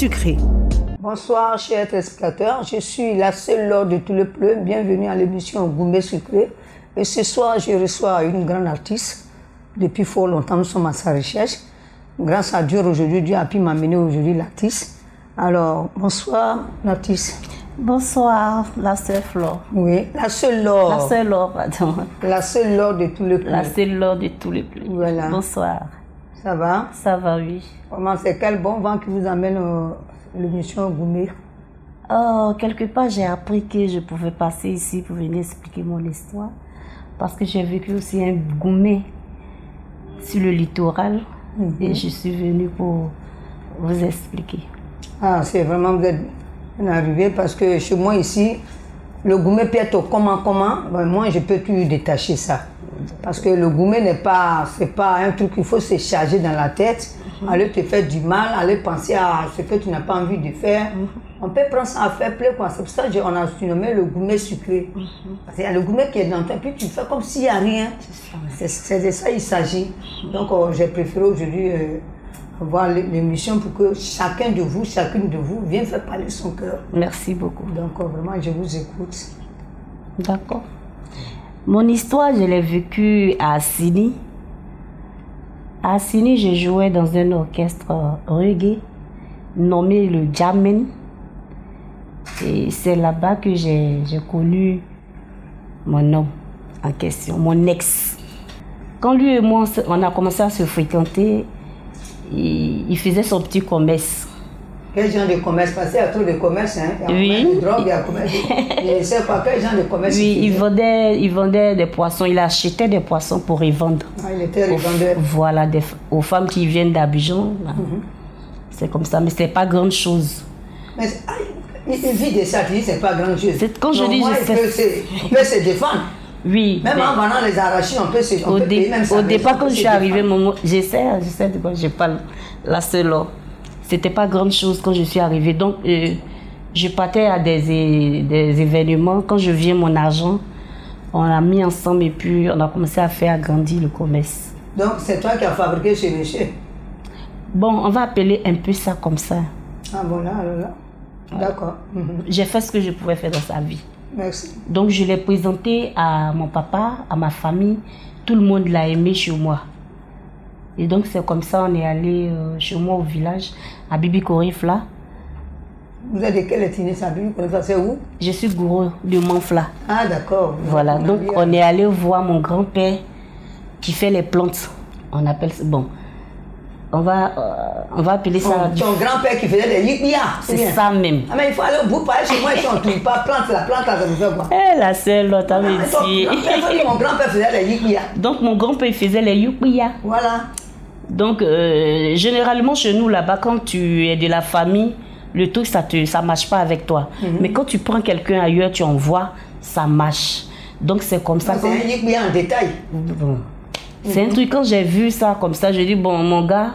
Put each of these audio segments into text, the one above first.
sucré. Bonsoir, chers téléspectateurs. Je suis la seule lors de tous les pleurs. Bienvenue à l'émission Gourmet Sucré. Et ce soir, je reçois une grande artiste. Depuis fort longtemps, nous sommes à sa recherche. Grâce à Dieu, aujourd'hui, Dieu a pu m'amener aujourd'hui l'artiste. Alors, bonsoir, l'artiste. Bonsoir, la seule Flore. Oui, la seule lors. La seule Laure, pardon. La seule lors de tous les pleurs. La seule Laure de tous les plus. Voilà. Bonsoir. Ça va? Ça va, oui. Comment c'est? Quel bon vent qui vous amène à l'émission Gourmet Oh, quelque part, j'ai appris que je pouvais passer ici pour venir expliquer mon histoire. Parce que j'ai vécu aussi un gourmet sur le littoral. Et je suis venue pour vous expliquer. Ah, c'est vraiment, vous êtes bien arrivé parce que chez moi ici, le être au comment, comment, ben, moi je peux tout détacher ça. Parce que le gourmet n'est pas, c'est pas un truc qu'il faut se charger dans la tête, aller te faire du mal, aller penser à ce que tu n'as pas envie de faire. On peut prendre ça à faire plaisir, quoi. C'est pour ça qu'on a surnommé le gourmet sucré. Parce qu'il y a le gourmet qui est dans toi, puis tu fais comme s'il n'y a rien. C'est de ça il s'agit. Donc euh, j'ai préféré aujourd'hui euh, voir l'é- l'émission pour que chacun de vous, chacune de vous vienne faire parler son cœur. Merci beaucoup. Donc euh, vraiment, je vous écoute. D'accord. Mon histoire, je l'ai vécue à Assini. À Assini, je jouais dans un orchestre reggae nommé le Jamen. Et c'est là-bas que j'ai connu mon homme en question, mon ex. Quand lui et moi, on a commencé à se fréquenter, il faisait son petit commerce. Quel genre de commerce? Parce qu'il y a trop de commerce, hein. Il y a Oui. commerce de drogue, il y a commerce de... Je ne sais pas quel genre de commerce Oui, il vendait, il vendait des poissons, il achetait des poissons pour y vendre. Ah, il était revendeur. Voilà, des, aux femmes qui viennent d'Abidjan. là. C'est comme ça, mais c'est pas grande chose. Mais ah, il, vit de ça, tu dis c'est pas grand chose. C'est- quand je dis moi, je il peut, se, il peut se défendre. Oui. Même en vendant les arachides, on peut se on au, peut dé- payer même sa au départ, quand je suis arrivée, j'essaie, j'essaie de quoi je parle. La seule. C'était pas grande chose quand je suis arrivée. Donc, euh, je partais à des, des événements. Quand je viens, mon argent, on a mis ensemble et puis on a commencé à faire grandir le commerce. Donc c'est toi qui as fabriqué ce monsieur. Bon, on va appeler un peu ça comme ça. Ah bon, là, là, là. D'accord. Mhm. J'ai fait ce que je pouvais faire dans sa vie. Merci. Donc je l'ai présenté à mon papa, à ma famille. Tout le monde l'a aimé chez moi. Et donc c'est comme ça on est allé euh, chez moi au village, à Bibi Korifla. Vous êtes de quelle ethnie veut dire ça C'est où? Je suis gourou de Manfla. Ah d'accord. Voilà, donc on est allé voir mon grand-père qui fait les plantes. On appelle ça, bon, on va, euh, on va appeler ça, Ton, ton grand-père qui faisait des yikbia. c'est ça même. Ah mais il faut aller au bout, pas chez moi, ils sont tout pas plante la plante là, ça me fait quoi Eh, la seule, l'autre, faut dire, Mon grand-père faisait des yikbia. Donc mon grand-père faisait les yupiya. Voilà. Donc, euh, généralement, chez nous, là-bas, quand tu es de la famille, le truc, ça ne ça marche pas avec toi. Mais quand tu prends quelqu'un ailleurs, tu envoies, ça marche. Donc, c'est comme ça. C'est un yikbia en détail. Bon. C'est un truc, quand j'ai vu ça comme ça, je dis, bon, mon gars,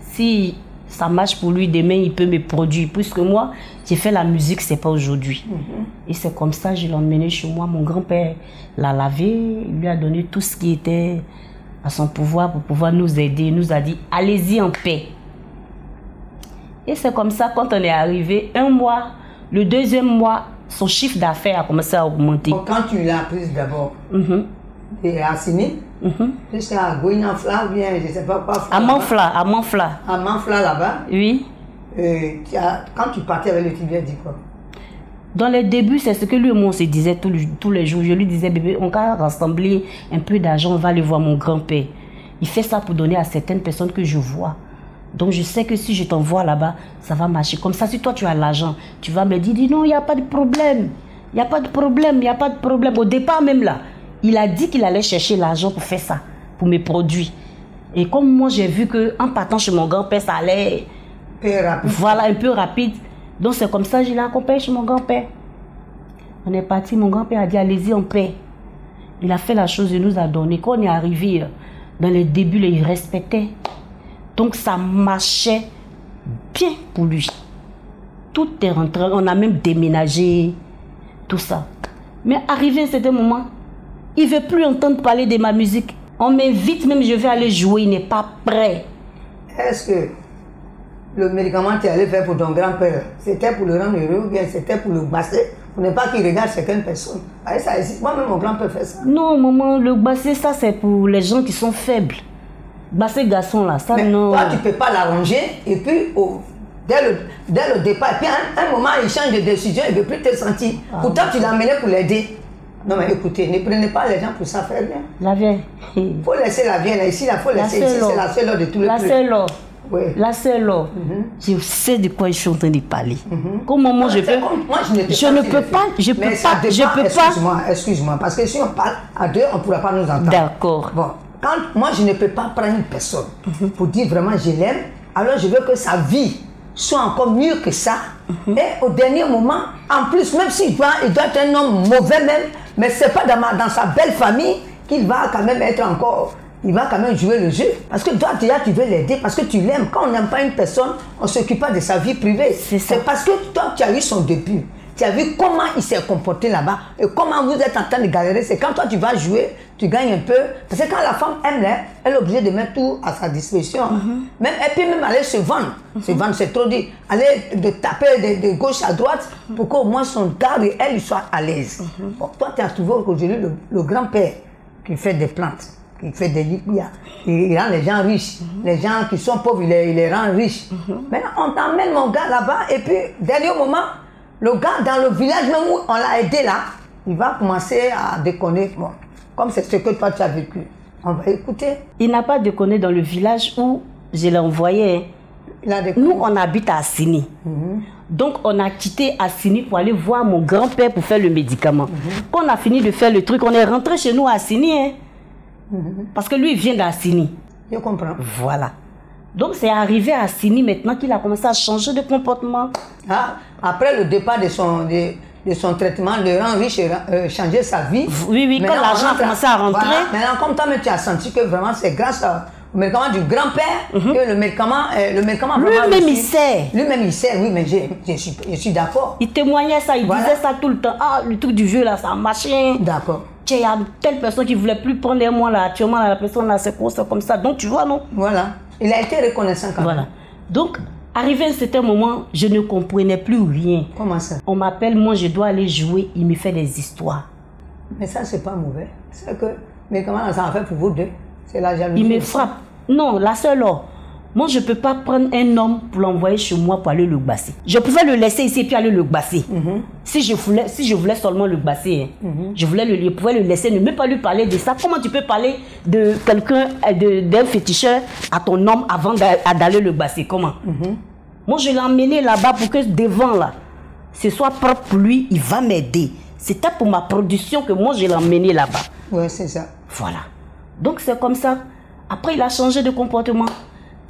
si ça marche pour lui, demain, il peut me produire. Puisque moi, j'ai fait la musique, c'est pas aujourd'hui. Et c'est comme ça, je l'ai emmené chez moi. Mon grand-père l'a lavé, il lui a donné tout ce qui était à son pouvoir pour pouvoir nous aider. Il nous a dit, allez-y en paix. Et c'est comme ça, quand on est arrivé, un mois, le deuxième mois, son chiffre d'affaires a commencé à augmenter. Quand tu l'as prise d'abord, Mhm, et à Sini, mhm. Goïnafla, ou bien je ne sais pas quoi. À Manfla, à Manfla. À Manfla là-bas, Oui. euh, tu as- quand tu partais avec le Tibia, dis quoi? Dans les débuts, c'est ce que lui et moi on se disait tous les, tous les jours. Je lui disais, bébé, on va rassembler un peu d'argent, on va aller voir mon grand-père. Il fait ça pour donner à certaines personnes que je vois. Donc je sais que si je t'envoie là-bas, ça va marcher. Comme ça, si toi tu as l'argent, tu vas me dire, dis non, il n'y a pas de problème. Il n'y a pas de problème, il n'y a pas de problème. Au départ même là, il a dit qu'il allait chercher l'argent pour faire ça, pour mes produits. Et comme moi j'ai vu que en partant chez mon grand-père, ça allait rapide. voilà, un peu rapide. Donc c'est comme ça que je l'ai accompagné chez mon grand-père. On est parti, mon grand-père a dit allez-y en paix. Il a fait la chose, il nous a donné. Quand on est arrivé euh, dans les débuts, il respectait. Donc ça marchait bien pour lui. Tout est rentré, on a même déménagé, tout ça. Mais arrivé à un certain moment, il ne veut plus entendre parler de ma musique. On m'invite même, je vais aller jouer, il n'est pas prêt. Est-ce que le médicament tu allais faire pour ton grand-père, c'était pour le rendre heureux ou bien c'était pour le basser pour ne pas qu'il regarde certaines personnes? Ça existe. Moi-même, mon grand-père fait ça. Non, maman, le basser, ça, c'est pour les gens qui sont faibles. Basser garçon, là, ça, Mais non. toi, tu ne peux pas l'arranger et puis dès, le, dès le départ, et puis à un, un moment, il change de décision, il ne veut plus te sentir. Ah. Pourtant, tu l'as amené pour l'aider. Non, mais écoutez, ne prenez pas les gens pour ça faire bien. La vieille. Il faut laisser la vie là. Ici, il faut La laisser. Ici, c'est la seule de tous les La seule. Oui. La seule or. Je sais de quoi je suis en train de parler. Comment moi je peux. moi, je, ne peux pas, je peux Mais pas, je peux pas. Excuse-moi, excuse-moi, parce que si on parle à deux, on ne pourra pas nous entendre. D'accord. Bon, quand moi je ne peux pas prendre une personne pour dire vraiment je l'aime, alors je veux que sa vie soit encore mieux que ça. Et au dernier moment, en plus, même s'il doit, il doit être un homme mauvais même, mais c'est pas dans, ma- dans sa belle famille qu'il va quand même être encore. Il va quand même jouer le jeu. Parce que toi, déjà, tu veux l'aider, parce que tu l'aimes. Quand on n'aime pas une personne, on ne s'occupe pas de sa vie privée. C'est parce que toi, tu as eu son début. Tu as vu comment il s'est comporté là-bas et comment vous êtes en train de galérer. C'est quand toi tu vas jouer, tu gagnes un peu. Parce que quand la femme aime, elle est obligée de mettre tout à sa disposition. même, elle peut même aller se vendre. Se vendre, c'est trop dit. Aller de taper de, de gauche à droite pour qu'au moins son gars et elle soit à l'aise. Bon, toi, tu as trouvé aujourd'hui le, le grand-père qui fait des plantes, qui fait des liquides. Il, il rend les gens riches. Les gens qui sont pauvres, il les, il les rend riches. Maintenant, on t'emmène mon gars là-bas et puis, dernier moment, le gars dans le village même où on l'a aidé là, il va commencer à déconner. Bon, comme c'est ce que toi tu as vécu. On va écouter. Il n'a pas déconné dans le village où je l'ai envoyé. Nous, on habite à Assini. Donc, on a quitté Assini pour aller voir mon grand-père pour faire le médicament. Quand on a fini de faire le truc, on est rentré chez nous à Assini. hein. Parce que lui, il vient d'Assini. Je comprends. Voilà. Donc, c'est arrivé à Assini maintenant qu'il a commencé à changer de comportement. Ah, après le départ de son, de, de son traitement, le et euh, changer sa vie. Oui, oui, quand l'argent a commencé à rentrer. Voilà. Maintenant, comme toi, tu as senti que vraiment c'est grâce à- au médicament du grand-père que le médicament, euh, le médicament Mhm. Lui-même, il sait. Lui-même, il sait, oui, mais je, je suis, je suis d'accord. Il témoignait ça, il Voilà. disait ça tout le temps. Ah, le truc du vieux là, ça a marché. D'accord. Il y a telle personne qui voulait plus prendre un mois là, actuellement la personne là, c'est comme ça. Donc, tu vois, non? Voilà. Il a été reconnaissant quand Voilà. même. Donc, arrivé à un certain moment, je ne comprenais plus rien. Comment ça? On m'appelle, moi je dois aller jouer, il me fait des histoires. Mais ça, c'est pas mauvais. C'est que, mais comment ça en fait pour vous deux? C'est la jalousie. Il me frappe. Non, la seule or. Moi, je ne peux pas prendre un homme pour l'envoyer chez moi pour aller le gbasser. Je pouvais le laisser ici et puis aller le gbasser. si, je voulais, si je voulais seulement le gbasser, hein, je, voulais le, je pouvais le laisser, ne même pas lui parler de ça. Comment tu peux parler de quelqu'un, euh, d'un féticheur à ton homme avant d'aller le gbasser? Comment? Moi, je l'ai emmené là-bas pour que devant là, ce soit propre pour lui, il va m'aider. C'était pour ma production que moi, je l'ai emmené là-bas. Ouais, c'est ça. Voilà. Donc c'est comme ça. Après, il a changé de comportement.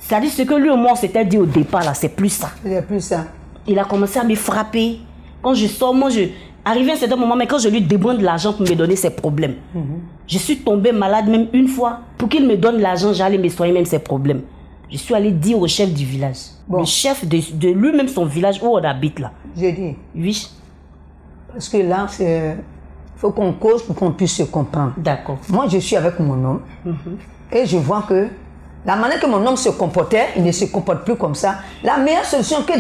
C'est-à-dire ce que lui au moins s'était dit au départ, là, c'est plus ça. C'est plus ça. Il a commencé à me frapper. Quand je sors, moi, je... Arrivé à un certain moment, mais quand je lui demande de l'argent pour me donner ses problèmes, je suis tombée malade même une fois. Pour qu'il me donne l'argent, j'allais me soigner même ses problèmes. Je suis allée dire au chef du village. Bon. Le chef de, de lui-même, son village où on habite là. J'ai dit. Oui, Parce que là, c'est. Il faut qu'on cause pour qu'on puisse se comprendre. d'accord. Moi, je suis avec mon homme et je vois que la manière que mon homme se comportait, il ne se comporte plus comme ça. La meilleure solution que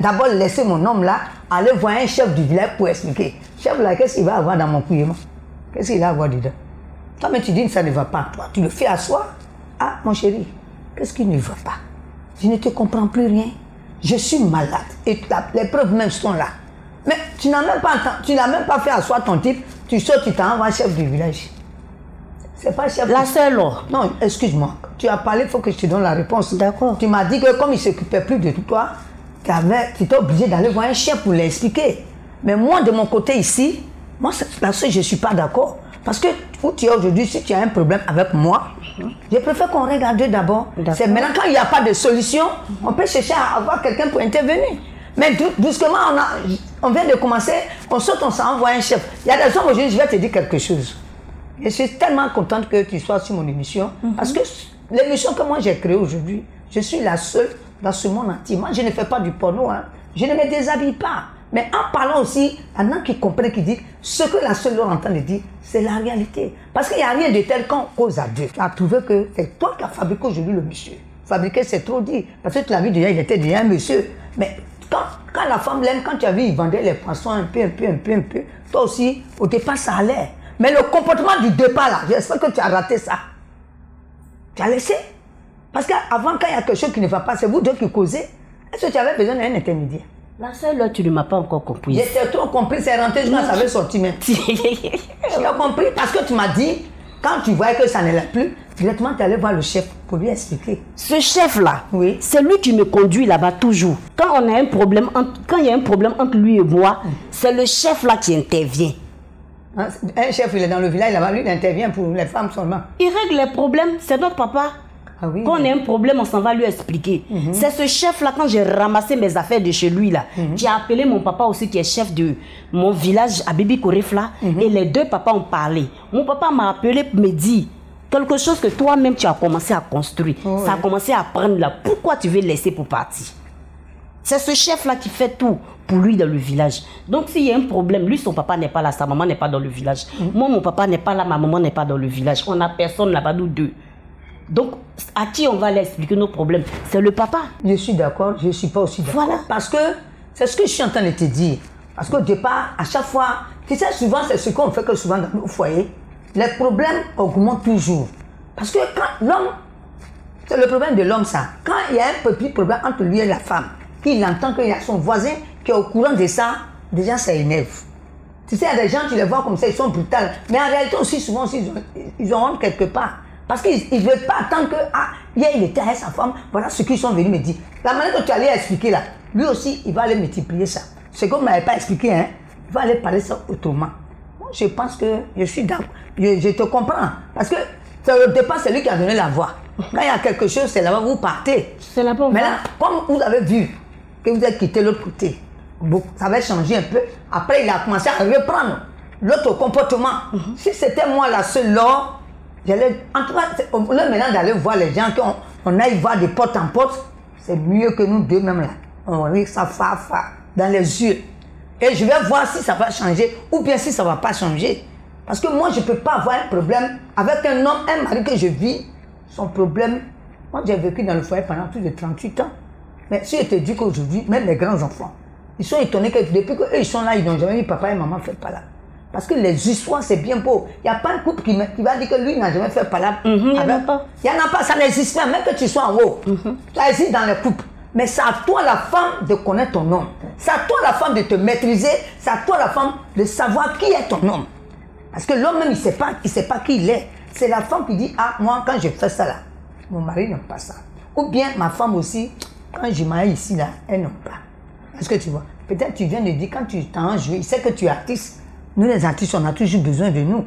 d'abord laisser mon homme là, aller voir un chef du village pour expliquer. Chef là, qu'est-ce qu'il va avoir dans mon couillement Qu'est-ce qu'il va avoir dedans? Toi, mais tu dis que ça ne va pas. Toi, tu le fais asseoir. Ah, mon chéri, qu'est-ce qui ne va pas? Je ne te comprends plus rien. Je suis malade et les preuves même sont là. Mais tu n'as même pas, fait asseoir ton type. Tu sors, tu t'envoies chef du village. C'est pas chef. La seule. Non, excuse-moi. Tu as parlé, il faut que je te donne la réponse. D'accord. Tu m'as dit que comme il ne s'occupait plus de toi, tu étais obligé d'aller voir un chef pour l'expliquer. Mais moi, de mon côté ici, moi, c'est- là-dessus, je ne suis pas d'accord. Parce que où tu es aujourd'hui, si tu as un problème avec moi, je préfère qu'on regarde d'abord. C'est maintenant quand il n'y a pas de solution, on peut chercher à avoir quelqu'un pour intervenir. Mais doucement, on, a, on vient de commencer, on saute, on s'envoie un chef. Il y a des hommes aujourd'hui, je vais te dire quelque chose. Je suis tellement contente que tu sois sur mon émission. Parce que l'émission que moi j'ai créée aujourd'hui, je suis la seule dans ce monde entier. Moi, je ne fais pas du porno. hein. Je ne me déshabille pas. Mais en parlant aussi, il y en a qui comprennent, qui disent ce que la seule leur entend de dire, c'est la réalité. Parce qu'il n'y a rien de tel qu'on cause à Dieu. Tu as trouvé que c'est toi qui as fabriqué aujourd'hui le monsieur. fabriquer, c'est trop dit. Parce que tu l'as vu déjà, il était déjà un monsieur. Mais quand, quand la femme l'aime, quand tu as vu, il vendait les poissons un peu, un peu, un peu, un peu. Toi aussi, au départ, ça allait. Mais le comportement du départ, là, j'espère que tu as raté ça. Tu as laissé. Parce qu'avant, quand il y a quelque chose qui ne va pas, c'est vous deux qui causez. Est-ce que tu avais besoin d'un intermédiaire? La seule là, tu ne m'as pas encore compris. J'étais trop compris, c'est rentré, je ça avait sorti même. tu as compris? Parce que tu m'as dit, quand tu voyais que ça ne l'est plus, directement tu allais voir le chef pour lui expliquer. Ce chef-là, Oui. c'est lui qui me conduit là-bas toujours. Quand on a un problème, entre- quand il y a un problème entre lui et moi, c'est le chef-là qui intervient. Hein, Un chef, il est dans le village là-bas, lui, il intervient pour les femmes seulement. Il règle les problèmes, c'est notre papa. Ah oui. Quand on a un problème, on s'en va lui expliquer. C'est ce chef-là, quand j'ai ramassé mes affaires de chez lui, là, j'ai appelé mon papa aussi, qui est chef de mon village à Bibi Korefla, et les deux papas ont parlé. Mon papa m'a appelé pour me dire quelque chose que toi-même tu as commencé à construire. Oh, Ça a commencé à prendre là. Pourquoi tu veux laisser pour partir? C'est ce chef-là qui fait tout pour lui dans le village. Donc s'il y a un problème, lui, son papa n'est pas là, sa maman n'est pas dans le village. Moi, mon papa n'est pas là, ma maman n'est pas dans le village. On n'a personne là-bas, nous deux. Donc, à qui on va aller expliquer nos problèmes? C'est le papa. Je suis d'accord, je ne suis pas aussi d'accord. Voilà. Parce que c'est ce que je suis en train de te dire. Parce qu'au départ, à chaque fois, tu sais, souvent, c'est ce qu'on fait que souvent dans nos foyers, les problèmes augmentent toujours. Parce que quand l'homme, c'est le problème de l'homme, ça. Quand il y a un petit problème entre lui et la femme, qu'il entend qu'il y a son voisin qui est au courant de ça, déjà ça énerve. Tu sais, il y a des gens, tu les vois comme ça, ils sont brutaux. Mais en réalité aussi, souvent, aussi, ils ont, ils ont honte quelque part. Parce qu'ils ne veulent pas attendre que, ah, hier il était avec sa femme, voilà ce qu'ils sont venus me dire. La manière que tu allais expliquer là, lui aussi, il va aller multiplier ça. Ce qu'on ne m'avait pas expliqué, hein, il va aller parler ça autrement. Moi, je pense que je suis d'accord. Je, je te comprends. Parce que au départ, c'est lui qui a donné la voix. Quand il y a quelque chose, c'est là-bas, vous partez. C'est là-bas, Mais là, comme vous avez vu que vous avez quitté l'autre côté, ça avait changé un peu. Après, il a commencé à reprendre l'autre comportement. Si c'était moi la seule là, j'allais. En tout cas, au lieu maintenant d'aller voir les gens, qu'on on aille voir de porte en porte, c'est mieux que nous deux même là. On rit ça fa fa dans les yeux. Et je vais voir si ça va changer ou bien si ça va pas changer. Parce que moi, je ne peux pas avoir un problème avec un homme, un mari que je vis. Son problème, moi j'ai vécu dans le foyer pendant plus de 38 ans. Mais si je te dis qu'aujourd'hui, même les grands-enfants, ils sont étonnés que depuis qu'eux ils sont là, ils n'ont jamais vu papa et maman faire pas là. Parce que les histoires, c'est bien beau. Il n'y a pas un couple qui, me- qui va dire que lui n'a jamais fait pas là. Mhm, il y en a pas. Il n'y en a pas, ça n'existe pas, même que tu sois en haut. Ça existe dans les couples. Mais c'est à toi la femme de connaître ton homme. C'est à toi la femme de te maîtriser. C'est à toi la femme de savoir qui est ton homme. Parce que l'homme même, il ne sait, pas- il sait pas qui il est. C'est la femme qui dit, ah, moi, quand je fais ça là, mon mari n'aime pas ça. Ou bien ma femme aussi, quand je m'aille ici là, elle n'aime pas. Est-ce que tu vois Peut-être tu viens de dire, quand tu t'en joué, il sait que tu es artiste. Nous, les artistes, on a toujours besoin de nous.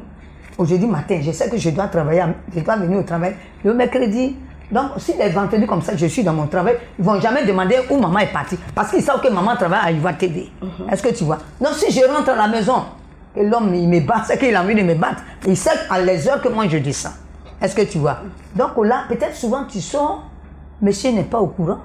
Aujourd'hui matin, je sais que je dois travailler, je dois venir au travail le mercredi. Donc, si les vendredis comme ça, je suis dans mon travail, ils vont jamais demander où maman est partie. Parce qu'ils savent que maman travaille à Ivoire TV. Est-ce que tu vois? Donc, si je rentre à la maison, que l'homme, il me bat, c'est qu'il a envie de me battre. Il sait à les heures que moi, je descends. Est-ce que tu vois? Donc là, peut-être souvent, tu sors, monsieur n'est pas au courant.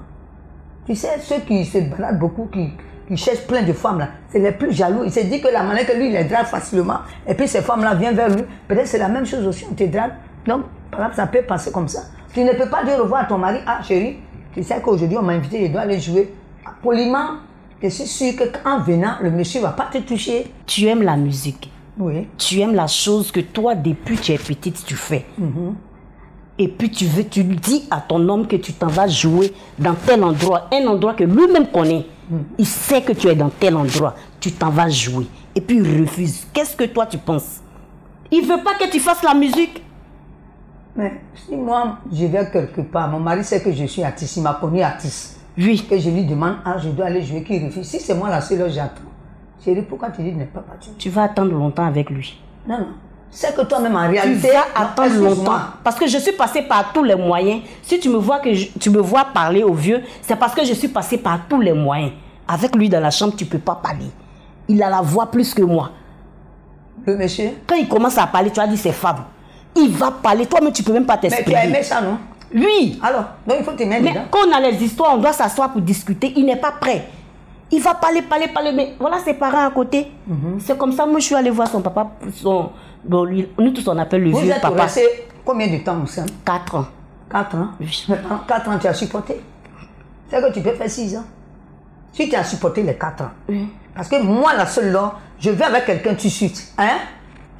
Tu sais, ceux qui se baladent beaucoup, qui, qui cherchent plein de femmes, là, c'est les plus jaloux. Il se dit que la manière que lui, il les drague facilement, et puis ces femmes-là viennent vers lui, peut-être c'est la même chose aussi, on te drague. Donc, par exemple, ça peut passer comme ça. Tu ne peux pas dire au revoir à ton mari, ah chérie, tu sais qu'aujourd'hui on m'a invité, je dois aller jouer. Poliment, je suis sûr qu'en venant, le monsieur ne va pas te toucher. Tu aimes la musique. Oui. Tu aimes la chose que toi, depuis que tu es petite, tu fais. Et puis tu veux, tu dis à ton homme que tu t'en vas jouer dans tel endroit, un endroit que lui-même connaît. Il sait que tu es dans tel endroit. Tu t'en vas jouer. Et puis il refuse. Qu'est-ce que toi tu penses? Il veut pas que tu fasses la musique. Mais si moi, je vais quelque part, mon mari sait que je suis artiste, il m'a connu artiste. Oui. Que je lui demande, ah, je dois aller jouer, qu'il refuse. Si c'est moi la seule, j'attends. Chérie, pourquoi tu dis ne pas partir? Tu vas attendre longtemps avec lui. Non, non. C'est que toi-même, en Tu réalité. vas non, attendre longtemps. Parce que je suis passée par tous les moyens. Si tu me vois que je- tu me vois parler au vieux, c'est parce que je suis passée par tous les moyens. Avec lui dans la chambre, tu peux pas parler. Il a la voix plus que moi. Le monsieur? Quand il commence à parler, tu as dit c'est femme. Il va parler, toi-même tu peux même pas Mais tu as t'exprimer. aimé ça, non? Oui. Alors, donc il faut mettre Mais dedans. quand on a les histoires, on doit s'asseoir pour discuter. Il n'est pas prêt. Il va parler, parler, parler. Mais voilà ses parents à côté. Mhm. C'est comme ça, moi je suis allée voir son papa. Son, bon, lui- nous tous on appelle le Vous vieux êtes papa. resté combien de temps ensemble? 4 ans. 4 ans? Oui. Maintenant, 4 ans, tu as supporté? C'est que tu peux faire 6 ans. Si tu as supporté les 4 ans. Oui. Parce que moi, la seule là, je vais avec quelqu'un tout de suite. Hein?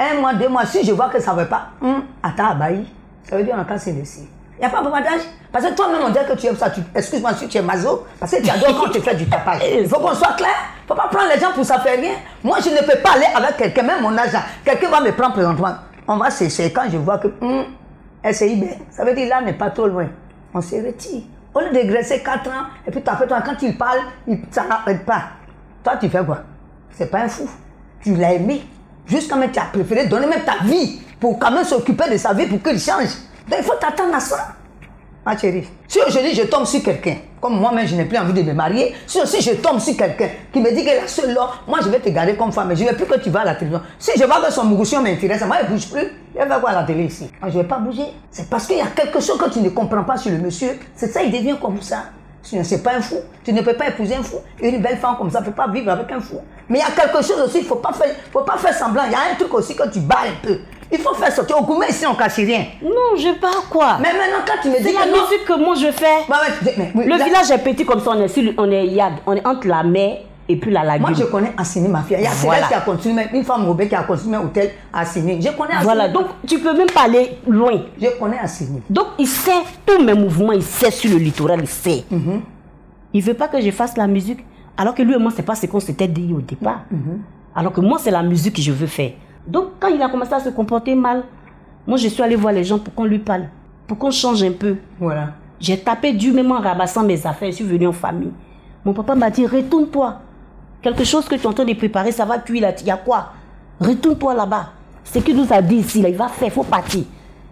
Un mois, deux mois, si je vois que ça ne va pas, hum, attends, abahi, ça veut dire on a qu'à se laisser. Il n'y a pas de bavardage. Parce que toi-même, on dirait que tu aimes ça. Tu- Excuse-moi si tu es maso, parce que tu adores quand tu fais du tapage. Il faut qu'on soit clair. Il ne faut pas prendre les gens pour ça faire rien. Moi, je ne peux pas aller avec quelqu'un, même mon agent. Quelqu'un va me prendre présentement. On va s'essayer quand je vois que hum, SIB, ça veut dire là n'est pas trop loin. On se retire. Au lieu de graisser 4 ans, et puis tu as fait toi, quand il parle, il, ça n'arrête pas. Toi, tu fais quoi? C'est pas un fou. Tu l'as aimé. Jusqu'à même tu as préféré donner même ta vie pour quand même s'occuper de sa vie pour qu'il change. Donc il faut t'attendre à ça. Ma chérie, si aujourd'hui je tombe sur quelqu'un, comme moi-même je n'ai plus envie de me marier, si aussi je tombe sur quelqu'un qui me dit que la seule là, moi je vais te garder comme femme, mais je ne veux plus que tu vas à la télévision. Si je vois que son mougoution m'intéresse, moi il ne bouge plus, il va voir la télé ici. Moi je ne vais pas bouger. C'est parce qu'il y a quelque chose que tu ne comprends pas sur le monsieur, c'est ça, il devient comme ça. Sinon, c'est pas un fou. Tu ne peux pas épouser un fou. Une belle femme comme ça ne peut pas vivre avec un fou. Mais il y a quelque chose aussi, il ne faut, pas faire- faut pas faire semblant. Il y a un truc aussi que tu bats un peu. Il faut faire sortir. Au gourmet, ici, on ne cache rien. Non, je pars quoi Mais maintenant, quand tu me dis C'est la que non. musique que moi je fais. Bah ouais, mais- oui, Le village est petit comme ça, on est, sur, on est yad, on est entre la mer et puis la lagune. Moi, je connais Assini, ma fille. Il y a Voilà. Qui a continué, une femme Robert qui a continué un hôtel Assini. Je connais Assini. Voilà, donc tu peux même pas aller loin. Je connais Assini. Donc il sait tous mes mouvements, il sait sur le littoral, il sait. Mhm. Il veut pas que je fasse la musique, alors que lui et moi, c'est pas ce qu'on s'était dit au départ. Mhm. Alors que moi, c'est la musique que je veux faire. Donc quand il a commencé à se comporter mal, moi je suis allée voir les gens pour qu'on lui parle, pour qu'on change un peu. Voilà. J'ai tapé dur même en ramassant mes affaires, je suis venue en famille. Mon papa m'a dit, retourne-toi. Quelque chose que tu es en train de préparer, ça va cuire là. Il y a quoi? Retourne-toi là-bas. Ce qu'il nous a dit ici, là, il va faire, il faut partir.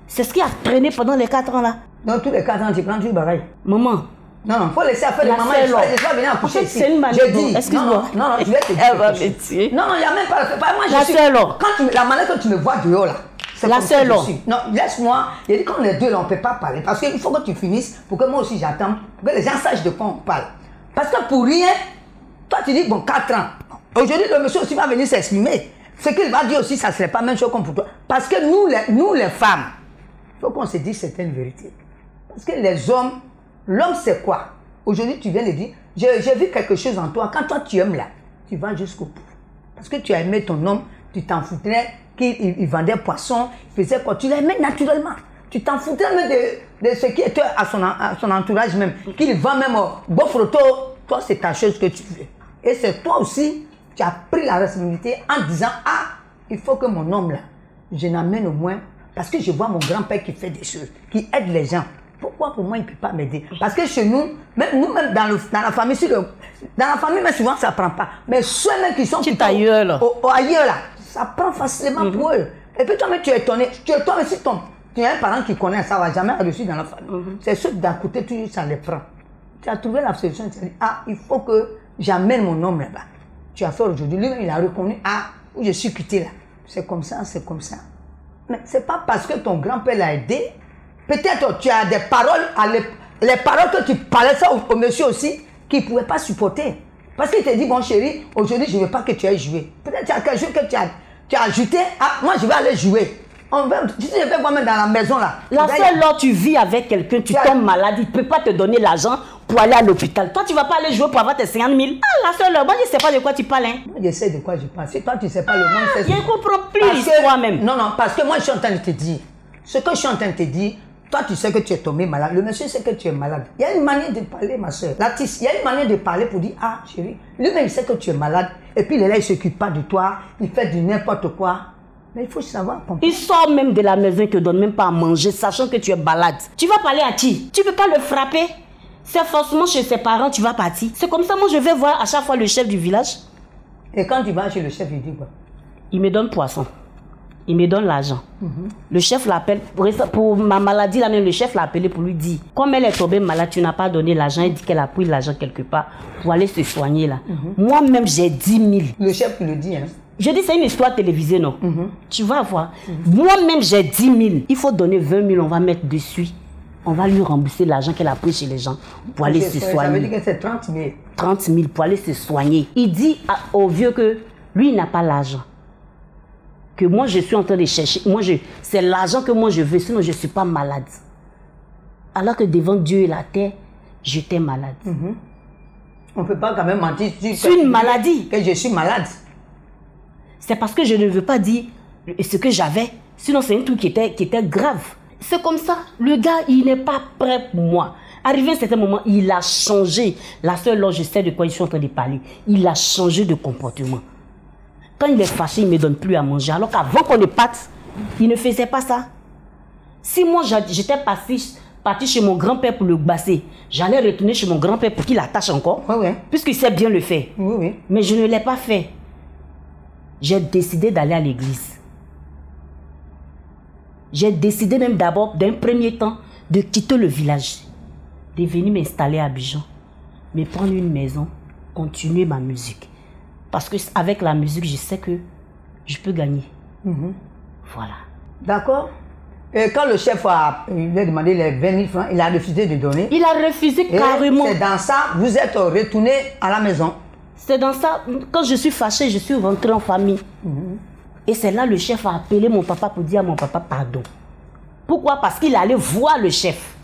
C'est ce qui a traîné pendant les 4 ans là. Donc, tous les 4 ans, tu prends du bagaille. Maman, Non, non, faut laisser affaire de maman. Je vais venir En accoucher ici. c'est une manière Je dis. excuse-moi. Non, non, je vais te dire. Elle va me tuer. Non, non, il n'y a même pas. pas- Moi, je La suis-. Quand tu, la manière que tu me vois dehors, là. c'est La seule, suis. Non, laisse-moi. Il dit qu'on est deux, là, on ne peut pas parler. Parce qu'il faut que tu finisses pour que moi aussi j'attends. Pour que les gens sachent de quoi on parle. Parce que pour rien, toi, tu dis, bon, 4 ans. Aujourd'hui, le monsieur aussi va venir s'exprimer. Ce qu'il va dire aussi, ça ne serait pas la même chose comme pour toi. Parce que nous, les, nous, les femmes, il faut qu'on se dise certaines vérités. Parce que les hommes, l'homme c'est quoi? Aujourd'hui, tu viens de dire, j'ai vu quelque chose en toi. Quand toi tu aimes là, tu vas jusqu'au bout. Parce que tu as aimé ton homme, tu t'en foutrais qu'il il- il vendait poisson, il faisait quoi? Tu l'aimais naturellement. Tu t'en foutrais même de, ce qui était à son, entourage même. Qu'il vend même au beau photo. Toi, c'est ta chose que tu veux. Et c'est toi aussi, tu as pris la responsabilité en disant, ah, il faut que mon homme là, je n'amène au moins, parce que je vois mon grand-père qui fait des choses, qui aide les gens. Pourquoi pour moi il ne peut pas m'aider? Parce que chez nous, même nous-mêmes dans, le- dans la famille, si le- dans la famille, mais souvent ça ne prend pas. Mais ceux-mêmes qui sont plutôt ailleurs, là. au- au ailleurs là, ça prend facilement pour eux. Et puis toi-même tu es étonné. Tu es toi si ton, tu as un parent qui connaît, ça ne va jamais réussir dans la famille. C'est ceux d'à côté, tu, ça les prend. Tu as trouvé la solution, tu as dit, ah, il faut que j'amène mon homme là-bas. Tu as fait aujourd'hui, lui-même il a reconnu, ah, où je suis quitté là. C'est comme ça, c'est comme ça. Mais c'est pas parce que ton grand-père l'a aidé. Peut-être tu as des paroles, à les paroles que tu parlais ça au, au monsieur aussi, qu'il ne pouvait pas supporter. Parce qu'il te dit, bon chéri, aujourd'hui je ne veux pas que tu ailles jouer. Peut-être qu'il y a quelque chose que tu as, tu as ajouté, ah, moi je vais aller jouer. On va, je vais moi-même dans la maison là. la seule là, tu vis avec quelqu'un, tu Tu as- malade, il ne peut pas te donner l'argent pour aller à l'hôpital. Toi, tu vas pas aller jouer pour avoir tes 50 000. Ah, la seule moi, je sais pas de quoi tu parles. Hein. Moi, je sais de quoi je parle. Si toi tu ne sais pas le monde, c'est Je ne comprends plus l'histoire même. Non, non, parce que moi je suis en train de te dire. Ce que je suis en train de te dire, toi tu sais que tu es tombé malade. Le monsieur sait que tu es malade. Il y a une manière de parler, ma soeur. L'artiste, il y a une manière de parler pour dire Ah, chérie, lui-même il sait que tu es malade. Et puis il est là, il ne s'occupe pas de toi. Il fait du n'importe quoi. Mais il faut savoir comprendre. Il sort même de la maison, il te donne même pas à manger, sachant que tu es malade. Tu vas parler à qui? Tu peux pas le frapper C'est forcément chez ses parents, tu vas partir. C'est comme ça, moi, je vais voir à chaque fois le chef du village. Et quand tu vas chez le chef, il dit quoi? Il me donne poisson. Il me donne l'argent. Le chef l'appelle. Pour, pour ma maladie, là même, le chef l'a appelé pour lui dire Comme elle est tombée malade, tu n'as pas donné l'argent. Elle dit qu'elle a pris l'argent quelque part pour aller se soigner là. Moi-même, j'ai 10 000. Le chef qui le dit, hein. Je dis, c'est une histoire télévisée, non? Tu vas voir. Moi-même, j'ai 10 000. Il faut donner 20 000, on va mettre dessus. On va lui rembourser l'argent qu'elle a pris chez les gens pour aller se Ça veut soigner. dire que c'est 30 000. 30 000 pour aller se soigner. Il dit à- au vieux que lui, il n'a pas l'argent. Que moi, je suis en train de chercher. Moi, je, c'est l'argent que moi, je veux, sinon je ne suis pas malade. alors que devant Dieu et la terre, j'étais malade. On ne peut pas quand même mentir. sur- C'est une maladie. Que je suis malade. C'est parce que je ne veux pas dire ce que j'avais. Sinon, c'est un truc qui était, qui était grave. C'est comme ça. Le gars, il n'est pas prêt pour moi. Arrivé à un certain moment, il a changé. La seule là, je sais de quoi je suis en train de parler. Il a changé de comportement. Quand il est fâché, il ne me donne plus à manger. Alors qu'avant qu'on ne parte, il ne faisait pas ça. Si moi, j'étais parti, parti chez mon grand-père pour le basser, j'allais retourner chez mon grand-père pour qu'il attache encore. Oui, oui. Puisqu'il sait bien le faire. Oui, oui. Mais je ne l'ai pas fait. J'ai décidé d'aller à l'église. J'ai décidé même d'abord, d'un premier temps, de quitter le village, de venir m'installer à Abidjan, me prendre une maison, continuer ma musique. Parce que avec la musique, je sais que je peux gagner. Voilà. D'accord. Et quand le chef a, il lui a demandé les 20 000 francs, il a refusé de donner. Il a refusé Et carrément. C'est dans ça, vous êtes retourné à la maison. C'est dans ça, quand je suis fâchée, je suis rentrée en famille. Et c'est là le chef a appelé mon papa pour dire à mon papa pardon. Pourquoi? Parce qu'il allait voir le chef.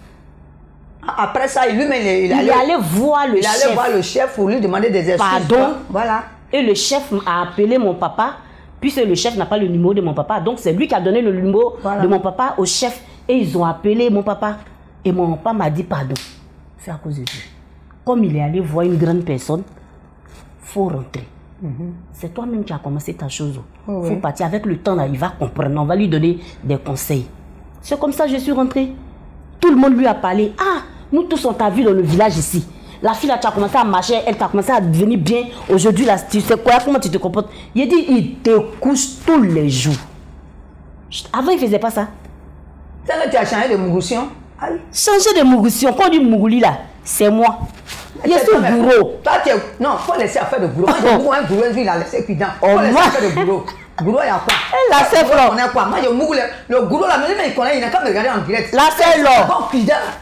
Après ça, lui-même, il, il Il allait, allait voir le il allait chef. voir le chef pour lui demander des excuses. Pardon? Voilà. Et le chef a appelé mon papa, puisque le chef n'a pas le numéro de mon papa. Donc c'est lui qui a donné le numéro Voilà. de mon papa au chef. Et ils ont appelé mon papa. Et mon papa m'a dit pardon. C'est à cause de Dieu. Comme il est allé voir une grande personne, faut rentrer. C'est toi-même qui as commencé ta chose. Il Oui, faut oui. partir avec le temps, là, il va comprendre. On va lui donner des conseils. C'est comme ça que je suis rentrée. Tout le monde lui a parlé. Ah, nous tous on t'a vu dans le village ici. La fille là, tu as commencé à marcher, elle t'a commencé à devenir bien. Aujourd'hui là, tu sais quoi, comment tu te comportes? Il dit, il te couche tous les jours. Avant, il faisait pas ça. C'est que tu as changé de mougoution. Changer de mougoution. Quand on dit mougouli là, c'est moi. Il est sur bureau. Toi, tu es... Non, faut laisser à faire de j'ai mougou un boulot, un jour, il a laissé cuidant. Oh, Faut laisser moi. à faire de boulot. Boulot, il y a quoi Eh, là, c'est fort. On a quoi Moi, j'ai mougou le, le boulot, là, mais il connaît, il n'a qu'à me regarder en direct. Là, c'est l'or.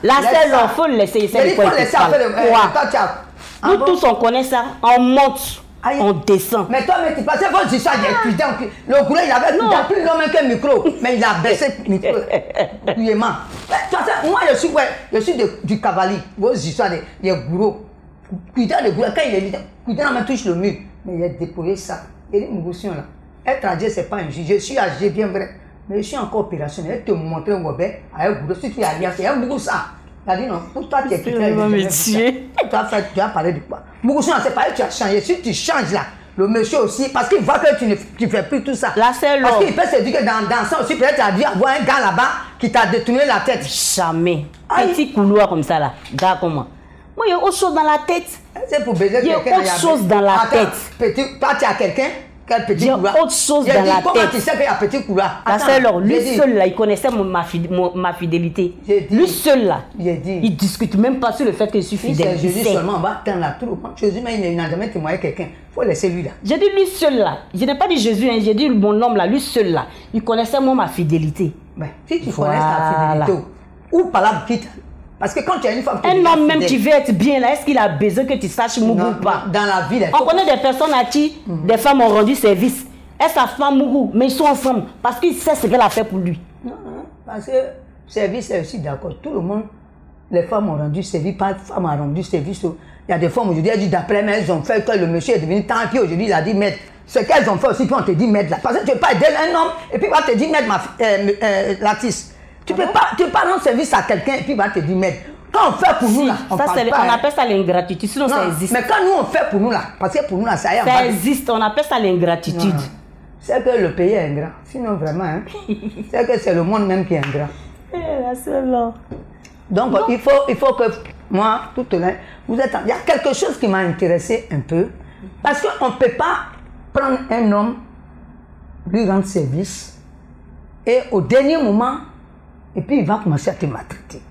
Laisse c'est l'or. faut le laisser. De faut il te laisser de... Tu as... Ah Nous tous, on connaît ça. On monte, Aïe. on descend. Mais toi, mais tu c'est ça, il est cuidant. Le boulot, il avait cuidant plus long même qu'un micro. Mais il a baissé le micro. De Moi, je suis, ouais, je suis de- du cavalier. Vos histoires des des gourous. Cuidant de gourou. Quand il est vite, cuidant me touche le mur. Mais il a déployé ça. Et une mougoution là. Être âgé, c'est pas un juge. Je suis âgé, bien vrai. Mais je suis encore opérationnel. te montrer un gobet gourou. Si tu as rien, c'est un gourou ça. Il a dit non, pour toi, tu es Il me tuer. tu as, fait, tu as parlé de quoi? Mougoussou, c'est pas tu as changé. Si tu changes là, le monsieur aussi, parce qu'il voit que tu ne tu fais plus tout ça. Là, c'est Parce qu'il peut se dire que dans, dans ça aussi, peut-être tu as dû avoir un gars là-bas qui t'a détourné la tête. Jamais. Aïe. Petit couloir comme ça là. Gars comme moi. Il y a autre chose dans la tête. C'est pour baiser Il y a quelqu'un. autre chose dans la Attends, tête. Petit, toi, tu as quelqu'un? Quel petit autre chose dans dit, la comment tête. tu sais qu'il y a petit alors, lui dit- seul là, il connaissait mon- ma, ma fidélité. Dit- Lui seul là, dit. il discute même pas sur le fait que je suis fidèle. seulement, va attendre la troupe. Jésus, mais il n'a jamais témoigné quelqu'un. Il faut laisser lui là. J'ai dit lui seul là. Je n'ai pas dit Jésus, hein, j'ai dit mon homme là, lui seul là. Il connaissait moi ma fidélité. Mais si tu Voilà. connais ta fidélité, ou par là, quitte. Parce que quand tu as une femme qui Un est homme même qui veut être bien là, est-ce qu'il a besoin que tu saches mougou ou pas? Dans la vie, On connaît des personnes à qui des femmes ont rendu service. Et sa femme mougou, mais ils sont ensemble parce qu'il sait ce qu'elle a fait pour lui. Non, non, parce que service, c'est aussi d'accord. Tout le monde, les femmes ont rendu service, pas de femme a rendu service. Il y a des femmes aujourd'hui, elles disent d'après, mais elles ont fait que le monsieur est devenu tant, puis aujourd'hui, il a dit maître. Ce qu'elles ont fait aussi, puis on te dit maître là. Parce que tu ne pas aider un homme, et puis va te dire maître, ma, euh, euh, l'artiste. Tu ne peux, pas, tu peux pas rendre service à quelqu'un, et puis il va te dire maître. Quand on fait pour nous là, on ça, parle c'est- pas, on hein. appelle ça l'ingratitude, sinon ça existe. mais quand nous on fait pour nous là, parce que pour nous là, ça y est, on Ça existe, on appelle ça l'ingratitude. C'est que le pays est ingrat. Sinon, vraiment, hein, c'est que c'est le monde même qui est ingrat. Eh, la seule là. Donc, il, faut, il faut que moi, tout le temps, vous êtes. Il y a quelque chose qui m'a intéressé un peu. Parce qu'on ne peut pas prendre un homme, lui rendre service, et au dernier moment, et puis il va commencer à te maltraiter.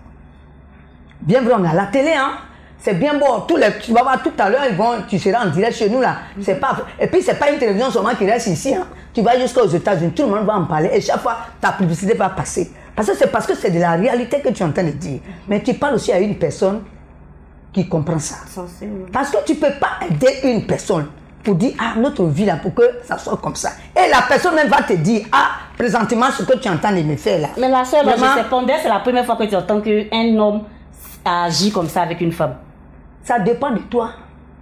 Bien vrai, on est à la télé, hein. C'est bien beau. Tous les, tu vas voir tout à l'heure, ils vont, tu seras en direct chez nous là. C'est pas, et puis c'est pas une télévision seulement qui reste ici. Hein. Tu vas jusqu'aux États-Unis, tout le monde va en parler. Et chaque fois, ta publicité va passer. Parce que c'est parce que c'est de la réalité que tu es en train de dire. Mais tu parles aussi à une personne qui comprend ça. Parce que tu ne peux pas aider une personne pour dire, ah, notre vie là, pour que ça soit comme ça. Et la personne même va te dire, ah, présentement, ce que tu entends de me faire là. Mais la soeur, Vraiment, je répondais, c'est la première fois que tu entends qu'un homme agit comme ça avec une femme. Ça dépend de toi.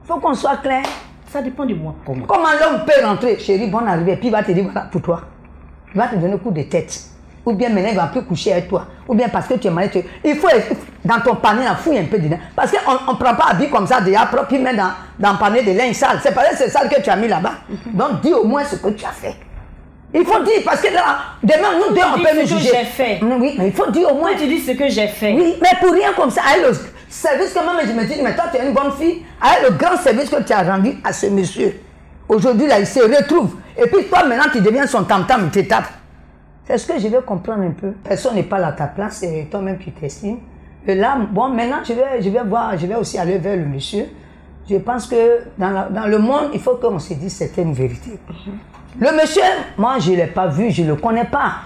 faut qu'on soit clair. Ça dépend de moi. Pour moi. Comment l'homme peut rentrer, chérie, bonne arrivée, puis il va te dire voilà pour toi. Il va te donner un coup de tête. Ou bien maintenant, il va plus coucher avec toi. Ou bien parce que tu es malade. tu- Il faut, dans ton panier, là, fouille un peu dedans. Parce qu'on ne prend pas habit comme ça, déjà propre, puis met dans, dans le panier de linge sale. C'est pas c'est sale que tu as mis là-bas. Donc, dis au moins ce que tu as fait. Il faut dire, parce que là, demain, nous deux, on peut ce nous que juger. j'ai fait. Oui, mais il faut dire au moins. Moi, tu dis ce que j'ai fait. Oui, mais pour rien comme ça, avec le service que même je me dis, mais toi tu es une bonne fille, avec le grand service que tu as rendu à ce monsieur. Aujourd'hui, là, il se retrouve. Et puis toi, maintenant, tu deviens son tam-tam, il te tape. C'est ce que je veux comprendre un peu. Personne n'est pas là à ta place, c'est toi-même qui t'estimes. Et là, bon, maintenant, je vais, je vais voir, je vais aussi aller vers le monsieur. Je pense que dans, la- dans le monde, il faut qu'on se dise certaines vérités. Le monsieur, moi, je ne l'ai pas vu, je ne le connais pas.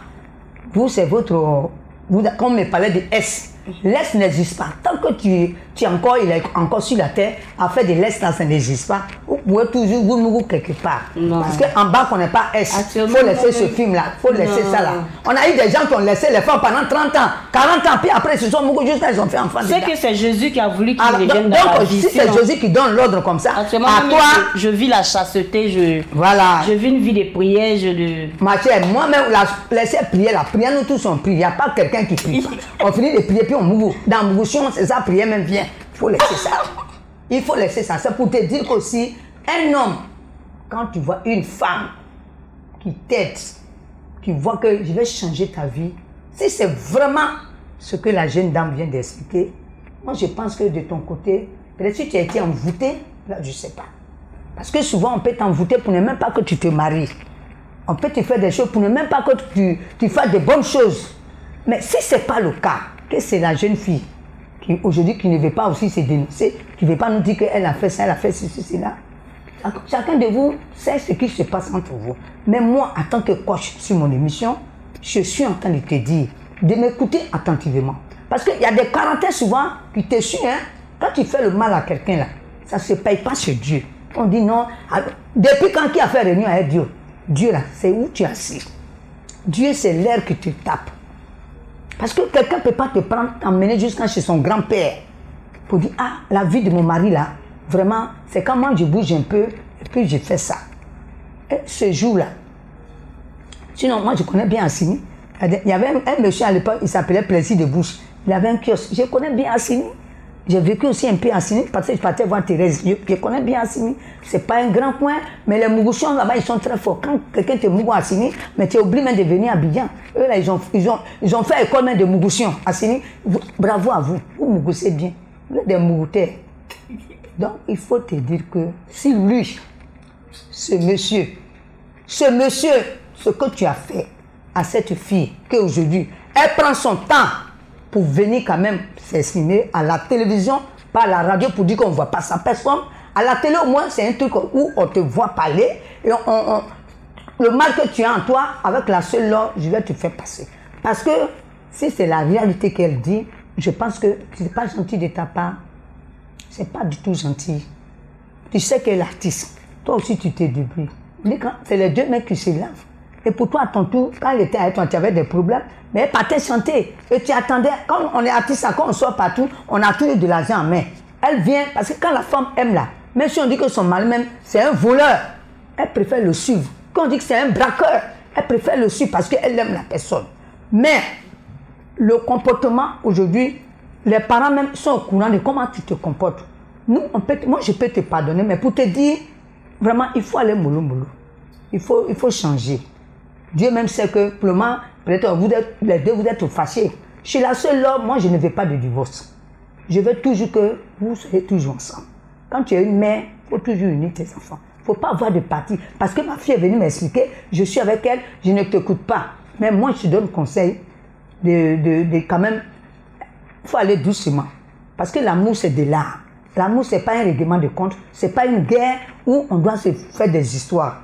Vous, c'est votre. Vous, quand on me parlait de S, l'Est n'existe pas. Tant que tu, tu es encore, il est encore sur la terre, à faire de l'Est, ça n'existe pas. Vous pouvez toujours vous mourir quelque part. Non. Parce qu'en bas, qu'on n'est pas S. Il faut laisser ce film-là. Il faut laisser Non. ça là. On a eu des gens qui ont laissé les femmes pendant 30 ans, 40 ans, puis après, ils se sont mourus juste ils ont fait enfant. C'est que c'est Jésus qui a voulu qu'il Alors, revienne donc, dans la donc, vie. si c'est Jésus qui donne l'ordre comme ça, Actuellement, à toi, je, je vis la chasteté, je, voilà. je vis une vie de prière, je le... Ma chère, moi-même, la, laissez prier, la prière, nous tous on prie. Il n'y a pas quelqu'un qui prie pas. On finit de prier, on. Dans Mougouchon, c'est ça, prière même vient. Il faut laisser ça. Il faut laisser ça. C'est pour te dire qu'aussi, un homme, quand tu vois une femme qui t'aide, qui voit que je vais changer ta vie, si c'est vraiment ce que la jeune dame vient d'expliquer, moi je pense que de ton côté, peut-être si tu as été envoûté, là je ne sais pas. Parce que souvent on peut t'envoûter pour ne même pas que tu te maries. On peut te faire des choses pour ne même pas que tu, tu fasses de bonnes choses. Mais si ce n'est pas le cas, que c'est la jeune fille qui aujourd'hui qui ne veut pas aussi se dénoncer, qui ne veut pas nous dire qu'elle a fait ça, elle a fait ceci, cela. Chacun de vous sait ce qui se passe entre vous. Mais moi, en tant que coach sur mon émission, je suis en train de te dire de m'écouter attentivement. Parce qu'il y a des quarantaines souvent qui te suivent. Hein? Quand tu fais le mal à quelqu'un là, ça ne se paye pas chez Dieu. On dit non. Depuis quand qui a fait réunion avec Dieu? Dieu là, c'est où tu es assis. Dieu, c'est l'air qui te tape. Parce que quelqu'un ne peut pas te prendre, t'emmener jusqu'à chez son grand-père pour dire Ah, la vie de mon mari là, vraiment, c'est quand moi je bouge un peu et puis je fais ça. Et ce jour-là, sinon moi je connais bien Assini. Il y avait un, un monsieur à l'époque, il s'appelait Plaisir de Bouche. Il avait un kiosque. Je connais bien Assini. J'ai vécu aussi un peu à Assini parce que je partais voir Thérèse. Je, je connais bien Assini. C'est pas un grand coin, mais les Mougouchons là-bas, ils sont très forts. Quand quelqu'un te mougou à Assini, mais tu es obligé même de venir à Abidjan. Eux là, ils ont, ils ont, ils ont fait école même de Mougouchons. Assini, bravo à vous. Vous mougoussez bien. Vous êtes des Mougouteurs. Donc, il faut te dire que si lui, ce monsieur, ce monsieur, ce que tu as fait à cette fille, qu'aujourd'hui, elle prend son temps pour venir quand même s'exprimer à la télévision, pas à la radio pour dire qu'on ne voit pas sa personne. À la télé, au moins, c'est un truc où on te voit parler le mal que tu as en toi, avec la seule langue, je vais te faire passer. Parce que si c'est la réalité qu'elle dit, je pense que ce n'est pas gentil de ta part. C'est pas du tout gentil. Tu sais est l'artiste. Toi aussi, tu te débrouilles. Mais quand- C'est les deux mecs qui se lavent. Et pour toi, à ton tour, quand elle était avec toi, tu avais des problèmes, mais elle partait chanter. Et tu attendais, quand on est artiste, quand on sort partout, on a toujours de l'argent en main. Elle vient, parce que quand la femme aime là, même si on dit que son mari même, c'est un voleur, elle préfère le suivre. Quand on dit que c'est un braqueur, elle préfère le suivre parce qu'elle aime la personne. Mais le comportement aujourd'hui, les parents même sont au courant de comment tu te comportes. Nous, moi, je peux te pardonner, mais pour te dire, vraiment, il faut aller mollo mollo. Il faut, il faut changer. Dieu même sait que, pour le peut-être vous êtes, les deux, vous êtes fâchés. Je suis la seule là, moi, je ne veux pas de divorce. Je veux toujours que vous soyez toujours ensemble. Quand tu es une mère, il faut toujours unir tes enfants. Il ne faut pas avoir de parti. Parce que ma fille est venue m'expliquer, je suis avec elle, je ne t'écoute pas. Mais moi, je te donne conseil de, de, de quand même, il faut aller doucement. Parce que l'amour, c'est de l'art. L'amour, ce n'est pas un règlement de compte, ce n'est pas une guerre où on doit se faire des histoires.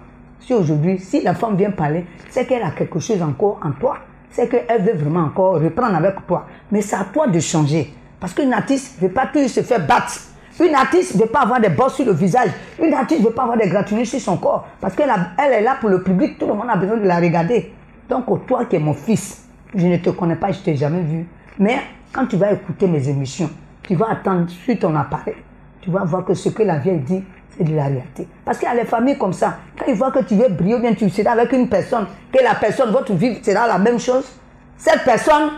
Si aujourd'hui, si la femme vient parler, c'est qu'elle a quelque chose encore en toi. C'est qu'elle veut vraiment encore reprendre avec toi. Mais c'est à toi de changer. Parce qu'une artiste ne veut pas toujours se faire battre. Une artiste ne veut pas avoir des bosses sur le visage. Une artiste ne veut pas avoir des gratuits sur son corps. Parce qu'elle elle est là pour le public. Tout le monde a besoin de la regarder. Donc, toi qui es mon fils, je ne te connais pas, je ne t'ai jamais vu. Mais quand tu vas écouter mes émissions, tu vas attendre sur ton appareil. Tu vas voir que ce que la vieille dit, c'est de la réalité. Parce qu'il y a les familles comme ça. Quand ils voient que tu veux briller, bien tu seras avec une personne, que la personne, votre vie sera la même chose. Cette personne,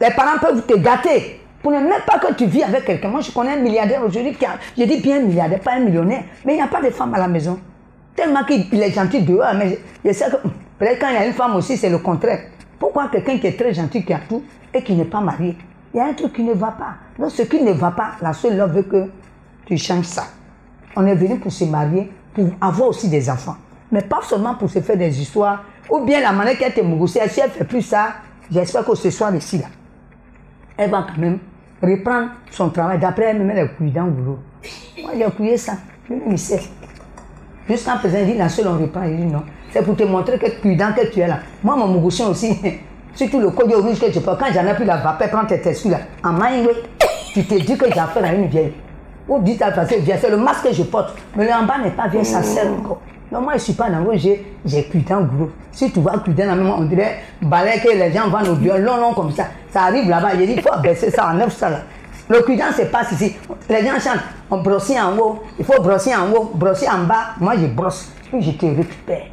les parents peuvent te gâter. Pour ne même pas que tu vis avec quelqu'un. Moi, je connais un milliardaire aujourd'hui qui a, je dis bien un milliardaire, pas un millionnaire. Mais il n'y a pas de femme à la maison. Tellement qu'il est gentil dehors, mais je sais que peut-être quand il y a une femme aussi, c'est le contraire. Pourquoi quelqu'un qui est très gentil, qui a tout, et qui n'est pas marié? Il y a un truc qui ne va pas. Donc, ce qui ne va pas, la seule love veut que tu changes ça. On est venu pour se marier, pour avoir aussi des enfants. Mais pas seulement pour se faire des histoires, ou bien la manière qu'elle te mougousée, si elle ne fait plus ça, j'espère que ce soir ici, elle va quand même reprendre son travail. D'après elle, me met les couilles dans le boulot. Moi, j'ai couillé ça. Je sais. Jusqu'à présent, il dit la seule, on reprend. Il dit non. C'est pour te montrer que cuidant que tu es là. Moi, mon mougoussien aussi, surtout le code rouge que tu peux, quand j'en ai plus la vapeur, prends tes là, en main, tu te dis que j'ai affaire à une vieille. Ou dites à passer vieille, c'est le masque que je porte. Mais le en bas n'est pas vieille, ça sert encore. Non, moi, je ne suis pas dans le j'ai, j'ai cuidant gros. Si tu vois cuidant, on dirait balai que les gens vendent au viol, long, long comme ça. Ça arrive là-bas, il dit, il faut baisser ça, en neuf ça là. Le cuidant se passe ici. Les gens chantent, on brosse en haut, il faut brosser en haut, brosser en bas. Moi, je brosse, puis je te récupère.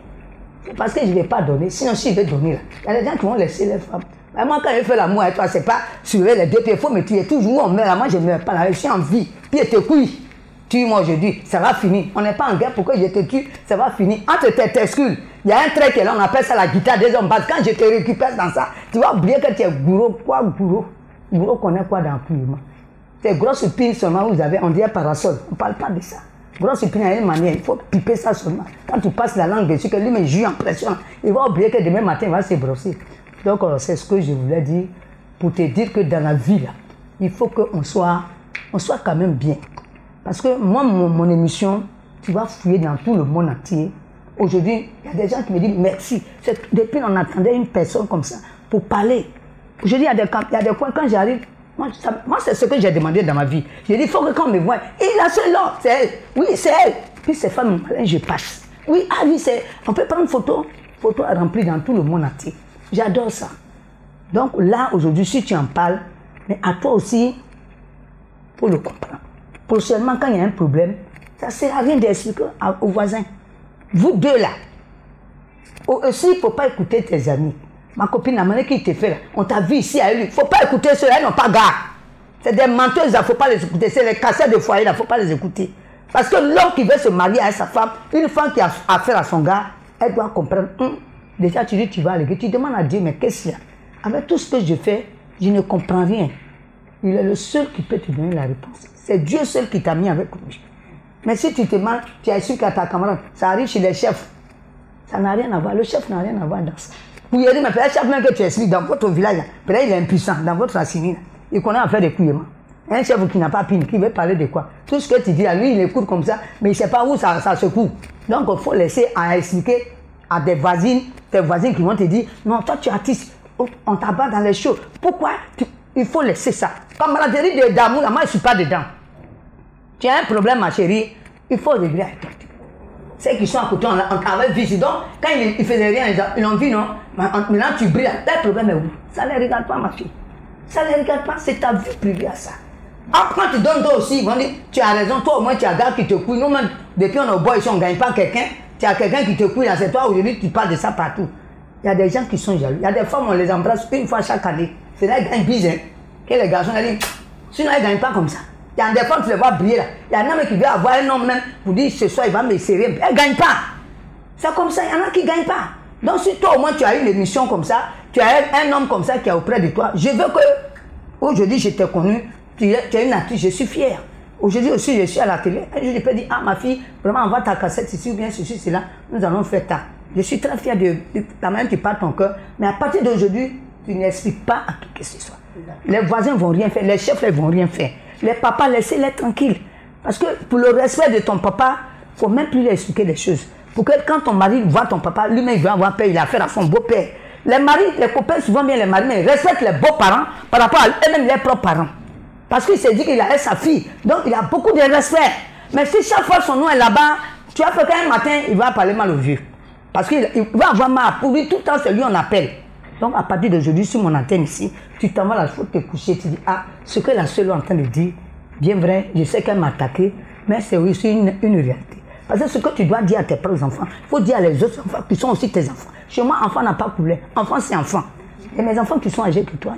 C'est parce que je ne vais pas donner. Sinon, si je vais donner là, il y a des gens qui vont laisser les femmes. Mais moi, quand je fais l'amour avec toi, c'est pas sur les deux pieds. Il faut me tuer. Toujours, on meurt. Moi, je ne meurs pas là. Je suis en vie. Puis, te couille. Tue-moi aujourd'hui. Ça va finir. On n'est pas en guerre pour que je te tue. Ça va finir. Entre tes tescules, il y a un trait que là, on appelle ça la guitare des hommes. Quand je te récupère dans ça, tu vas oublier que tu es gourou. Quoi, gourou? Gourou connaît quoi dans le C'est grosse pile seulement, vous avez, on dit parasol. On ne parle pas de ça. Grosse épine a une manière, il faut piper ça seulement. Quand tu passes la langue dessus, que lui me joue en pression, il va oublier que demain matin, il va se brosser. Donc, c'est ce que je voulais dire pour te dire que dans la vie, là, il faut qu'on soit, on soit quand même bien. Parce que moi, mon, émission, tu vas fouiller dans tout le monde entier. Aujourd'hui, il y a des gens qui me disent merci. Depuis, on attendait une personne comme ça pour parler. Aujourd'hui, il y a des, il y a des points, quand j'arrive, moi, c'est ce que j'ai demandé dans ma vie. J'ai dit, il faut que quand on me voit, et là, c'est là, c'est elle. Oui, c'est elle. Puis ces femmes, je passe. Oui, ah oui, c'est. On peut prendre une photo, photo remplie dans tout le monde entier. J'adore ça. Donc là, aujourd'hui, si tu en parles, mais à toi aussi, pour le comprendre. Prochainement, quand il y a un problème, ça ne sert à rien d'expliquer aux voisins. Vous deux là, aussi, il ne faut pas écouter tes amis. Ma copine, la manière qu'il te fait là, on t'a vu ici à lui. Il ne faut pas écouter ceux-là, ils n'ont pas garde. C'est des menteuses, il ne faut pas les écouter. C'est les casseurs de foyer, il ne faut pas les écouter. Parce que l'homme qui veut se marier à sa femme, une femme qui a affaire à son gars, elle doit comprendre. Hum, déjà, tu dis, tu vas aller. Tu demandes à Dieu, mais qu'est-ce qu'il y a? Avec tout ce que je fais, je ne comprends rien. Il est le seul qui peut te donner la réponse. C'est Dieu seul qui t'a mis avec lui. Mais si tu te demandes, tu as su qu'à ta camarade, ça arrive chez les chefs. Ça n'a rien à voir. Le chef n'a rien à voir dans ça. Vous dire, mais peut-être chaque même que tu expliques dans votre village, peut-être il est impuissant, dans votre racine, il connaît à faire des couillements. Un chef qui n'a pas pine, qui veut parler de quoi? Tout ce que tu dis à lui, il écoute comme ça, mais il ne sait pas où ça, ça se coupe. Donc il faut laisser à expliquer à des voisines, des voisins qui vont te dire, non, toi tu es oh, on t'abat dans les shows. Pourquoi Il faut laisser ça? La de d'amour, moi je ne suis pas dedans. Tu as un problème, ma chérie, il faut régler avec toi. Ceux qui sont à côté, on, travaille visite. Donc, quand ils ne faisaient rien, ils l'ont vu, non? Maintenant, tu brilles. Le problème est où Ça ne les regarde pas, ma fille. Ça ne les regarde pas. C'est ta vie privée à ça. Après, tu donnes toi aussi, tu as raison, toi au moins tu as gars qui te couille. Nous, même, depuis on est au bois ici, on ne gagne pas quelqu'un. Tu as quelqu'un qui te couille c'est toi aujourd'hui, tu parles de ça partout. Il y a des gens qui sont jaloux. Il y a des femmes, on les embrasse une fois chaque année. C'est là qu'ils gagnent bien. Hein. Que les garçons, ils disent, sinon ils ne gagnent pas comme ça. Il y a des femmes, tu les vois briller là. Il y a un homme qui veut avoir un homme même pour dire ce soir il va me serrer. Elle ne gagne pas. C'est comme ça, il y en a qui ne gagnent pas. Donc si toi au moins tu as une émission comme ça, tu as un homme comme ça qui est auprès de toi, je veux que aujourd'hui je t'ai connu, tu es, une actrice, je suis fière. Aujourd'hui aussi je suis à la télé, je peux dire, ah ma fille, vraiment envoie ta cassette ici ou bien ceci, cela, nous allons faire ça. Je suis très fière de, la manière qui part ton cœur, mais à partir d'aujourd'hui, tu n'expliques pas à qui que ce soit. Les voisins vont rien faire, les chefs ne vont rien faire. Les papas, laissez-les tranquilles. Parce que pour le respect de ton papa, il ne faut même plus lui expliquer les choses. Pour que quand ton mari voit ton papa, lui-même, il veut avoir peur, il a affaire à son beau-père. Les maris, les copains, souvent bien les maris, mais ils respectent les beaux-parents par rapport à eux-mêmes, les propres parents. Parce qu'il s'est dit qu'il a sa fille. Donc, il a beaucoup de respect. Mais si chaque fois son nom est là-bas, tu as fait qu'un matin, il va parler mal au vieux. Parce qu'il va avoir marre. Pour lui, tout le temps, c'est lui on appelle. Donc, à partir d'aujourd'hui, sur mon antenne ici, tu t'en vas il faut te coucher. Tu dis, ah, ce que la seule est en train de dire, bien vrai, je sais qu'elle m'a attaqué, mais c'est aussi une, une réalité. Parce que ce que tu dois dire à tes propres enfants, il faut dire à les autres enfants qui sont aussi tes enfants. Chez moi, enfant n'a pas coulé. Enfant, c'est enfant. Et mes enfants qui sont âgés que toi,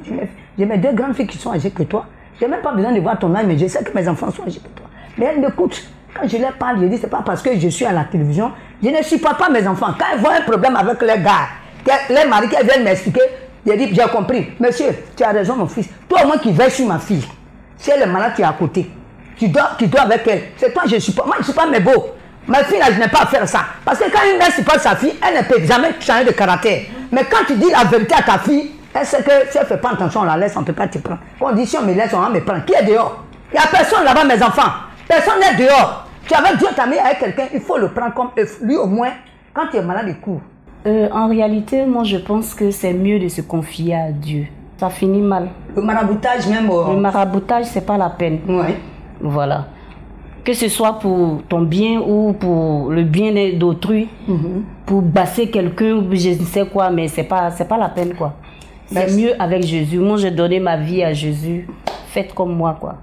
j'ai mes deux grandes filles qui sont âgées que toi. Je n'ai même pas besoin de voir ton âge, mais je sais que mes enfants sont âgés que toi. Mais elles m'écoutent. Quand je leur parle, je dis, c'est pas parce que je suis à la télévision, je ne supporte pas mes enfants. Quand ils voient un problème avec les gars, les maris qui viennent m'expliquer, je dis, j'ai compris. Monsieur, tu as raison, mon fils. Toi, au moins qui veille sur ma fille, si elle est malade, tu es à côté. Tu dors avec elle. C'est toi, je supporte. Moi, je ne suis pas mes beaux. Ma fille, là, je n'ai pas à faire ça. Parce que quand une mère supporte sa fille, elle ne peut jamais changer de caractère. Mais quand tu dis la vérité à ta fille, sait que si elle ne fait pas attention, on la laisse, on ne peut pas te prendre. Condition, me laisse, on va me prendre. Qui est dehors? Il n'y a personne là-bas, mes enfants. Personne n'est dehors. Tu avais Dieu t'a mis avec quelqu'un, il faut le prendre comme Lui, au moins, quand tu es malade, il court. Euh, en réalité, moi, je pense que c'est mieux de se confier à Dieu. Ça finit mal. Le maraboutage, même. Oh. Le maraboutage, c'est pas la peine. Oui. Voilà que ce soit pour ton bien ou pour le bien d'autrui, mhm. pour basser quelqu'un ou je ne sais quoi, mais c'est pas c'est pas la peine quoi. C'est mieux avec Jésus. Moi, j'ai donné ma vie à Jésus. Faites comme moi quoi.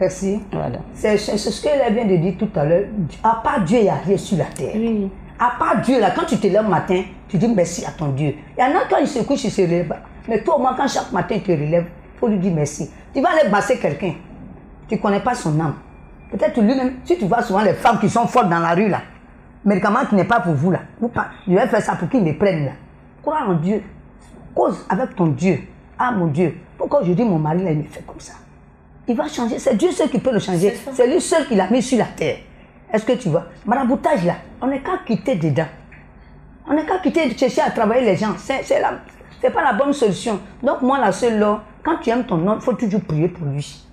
Merci. Voilà. C'est ce qu'elle vient de dire tout à l'heure. À part Dieu, il n'y a rien sur la terre. Oui. À part Dieu, là, quand tu te lèves le matin, tu dis merci à ton Dieu. Il y en a quand il se couche, il se relève. Mais toi, au moins, quand chaque matin tu te relèves, il faut lui dire merci. Tu vas aller basser quelqu'un. Tu ne connais pas son âme. Peut-être lui-même, si tu vois souvent les femmes qui sont fortes dans la rue là, médicament qui n'est pas pour vous là, vous pas, je vais faire ça pour qu'ils me prennent là. Crois en Dieu. Cause avec ton Dieu. Ah mon Dieu, pourquoi je dis mon mari là, il me fait comme ça? Il va changer. C'est Dieu seul qui peut le changer. C'est lui seul qui l'a mis sur la terre. Est-ce que tu vois? Maraboutage là, on n'est qu'à quitter dedans. On n'est qu'à quitter de chercher à travailler les gens. C'est c'est pas la bonne solution. Donc moi la seule là, quand tu aimes ton homme, il faut toujours prier pour lui.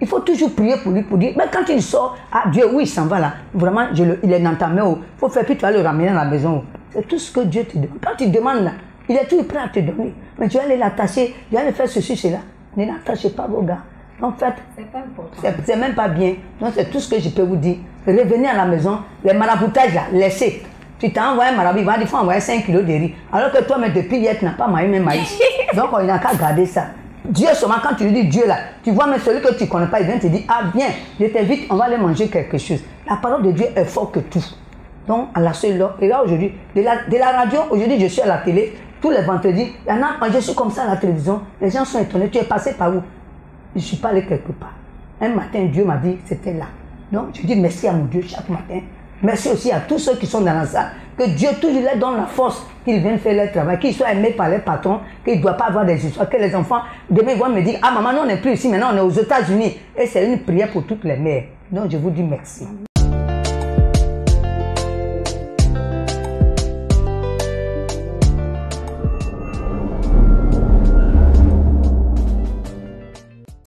Il faut toujours prier pour lui, pour dire, mais quand il sort, ah Dieu, oui, il s'en va là. Vraiment, je le, il est dans ta main. Il faut faire, puis tu vas le ramener à la maison. C'est tout ce que Dieu te demande. Quand tu demandes là, il est toujours prêt à te donner. Mais tu vas aller l'attacher, tu vas aller faire ceci, cela. Ne l'attachez pas vos gars. En fait, c'est même pas bien. Donc c'est tout ce que je peux vous dire. Revenez à la maison, les maraboutages là, laissez. Tu t'as envoyé un marabout, il va dire, faut envoyer 5 kilos de riz. Alors que toi, mais depuis hier, tu n'as pas maïs, même maïs. Donc il n'a qu'à garder ça. Dieu seulement, quand tu lui dis Dieu là, tu vois même celui que tu ne connais pas, il vient te dire, ah bien, je t'invite, on va aller manger quelque chose. La parole de Dieu est forte que tout. Donc, à la seule et là aujourd'hui, de la, de la radio, aujourd'hui je suis à la télé, tous les vendredis, il y en a, je suis comme ça à la télévision, les gens sont étonnés, tu es passé par où? Je suis pas allé quelque part. Un matin, Dieu m'a dit, c'était là. Donc, je dis merci à mon Dieu chaque matin. Merci aussi à tous ceux qui sont dans la salle. Que Dieu toujours leur donne la force qu'ils viennent faire leur travail, qu'ils soient aimés par les patrons, qu'ils ne doivent pas avoir des histoires, que les enfants, demain, vont me dire, ah maman, on n'est plus ici, maintenant on est aux États-Unis. Et c'est une prière pour toutes les mères. Donc je vous dis merci.